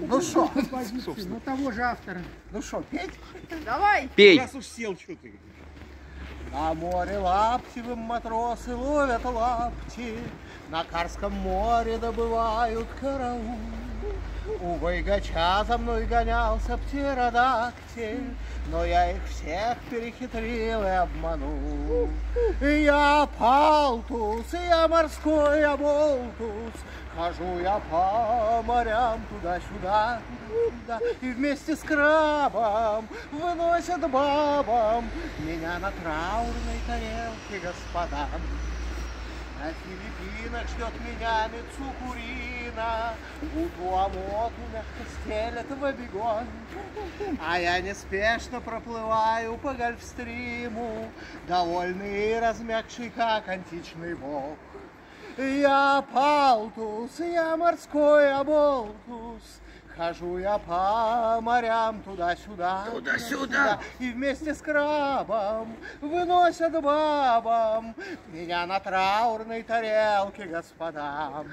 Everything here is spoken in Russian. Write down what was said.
Ну что? Ну того же автора. Ну что, петь? Давай. Пей. Раз уж сел, что ты? На море лаптевым матросы ловят лапти, На Карском море добывают караул. У Вайгача за мной гонялся птеродактиль, Но я их всех перехитрил и обманул. Я палтус, я морской оболтус, Хожу я по морям туда-сюда, туда, И вместе с крабом выносят бабам Меня на траурной тарелке, господа. На Филиппинах ждет меня Мицукурина, Утуамоту мягко стелет в обегон, А я неспешно проплываю по гольфстриму, Довольный и размягший, как античный бог. Я палтус, я морской оболтус, Хожу я по морям туда-сюда, Туда-сюда. И вместе с крабом выносят бабам Меня на траурной тарелке, господа.